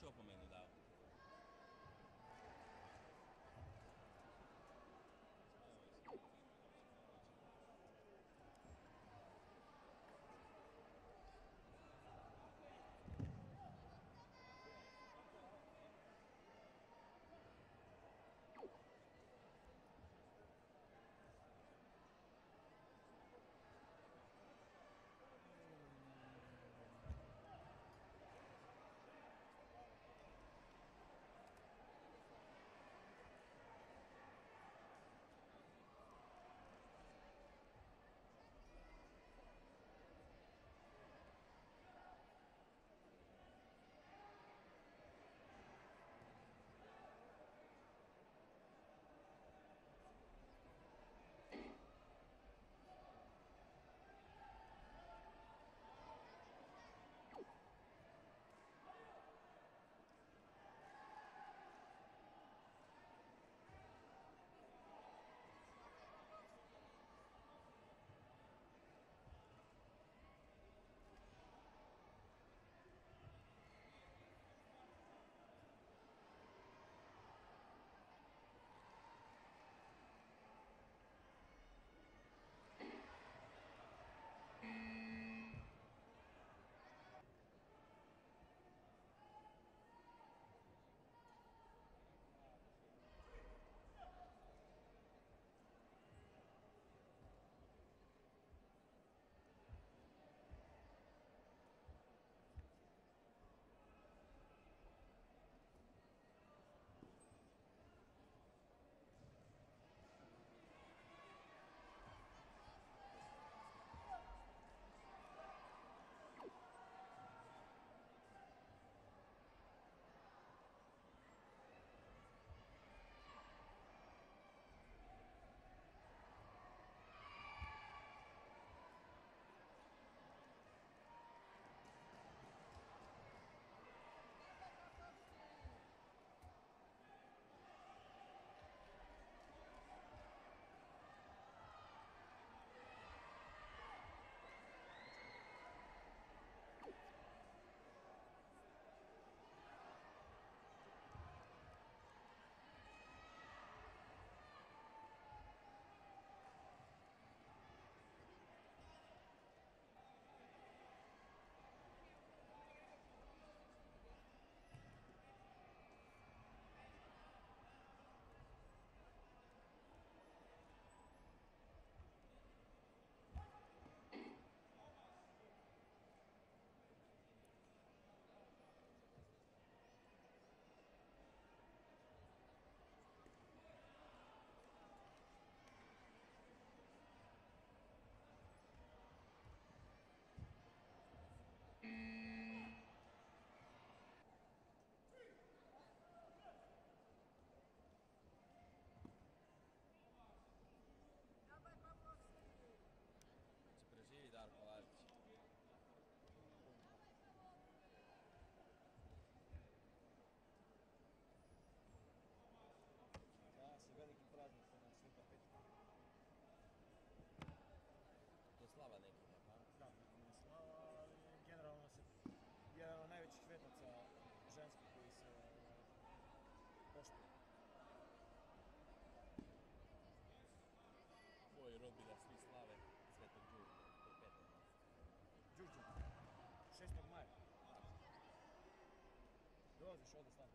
već opomenu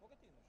Pochettino.